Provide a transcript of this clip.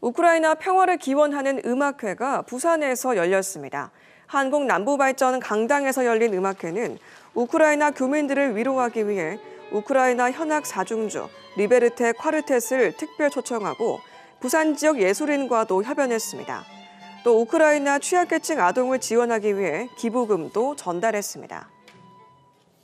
우크라이나 평화를 기원하는 음악회가 부산에서 열렸습니다. 한국 남부발전 강당에서 열린 음악회는 우크라이나 교민들을 위로하기 위해 우크라이나 현악 사중주 리베르테 콰르텟을 특별 초청하고 부산 지역 예술인과도 협연했습니다. 또 우크라이나 취약계층 아동을 지원하기 위해 기부금도 전달했습니다.